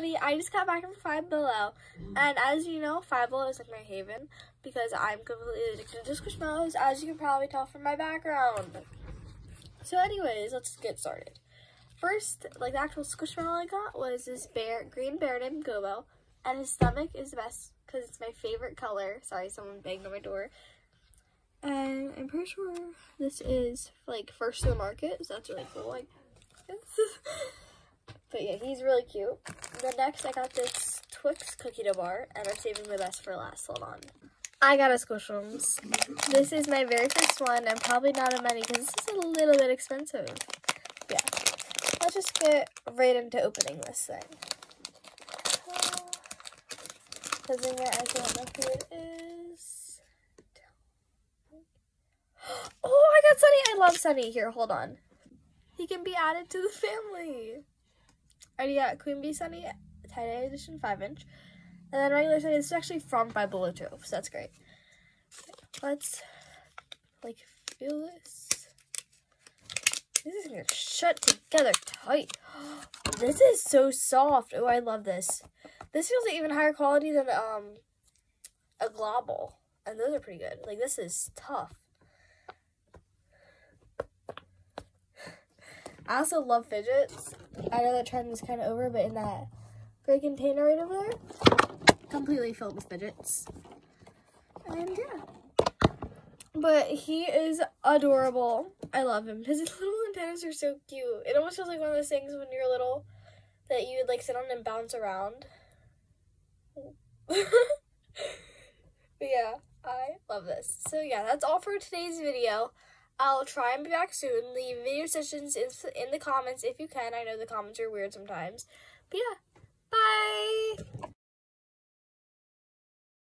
funny. I just got back from Five Below, and as you know, Five Below is like my haven because I'm completely addicted to Squishmallows, as you can probably tell from my background. So, anyways, let's get started. First, like the actual Squishmallow I got was this bear, green bear named Gobo, and his stomach is the best because it's my favorite color. Sorry, someone banged on my door. And I'm pretty sure this is like first to the market, so that's really cool. Like, but yeah, he's really cute. Then next, I got this Twix cookie dough bar, and I'm saving the best for last. Hold on. I got a Squishums. This is my very first one, and probably not a many because this is a little bit expensive. Yeah. Let's just get right into opening this thing. Because I don't know who it is. Oh, I got Sunny. I love Sunny. Here, hold on. He can be added to the family. Already got Queen Bee Sunny, tie-dye edition 5-inch. And then regular Sunny, this is actually from Five Below too, so that's great. Let's, like, feel this. This is gonna shut together tight. This is so soft. Oh, I love this. This feels like even higher quality than um a global. And those are pretty good. Like this is tough. I also love fidgets. I know that trend is kind of over, but in that gray container right over there, completely filled with fidgets. And yeah. But he is adorable. I love him. His little antennas are so cute. It almost feels like one of those things when you're little that you would like sit on and bounce around. but yeah, I love this. So yeah, that's all for today's video. I'll try and be back soon. Leave video suggestions in, in the comments if you can. I know the comments are weird sometimes. But yeah!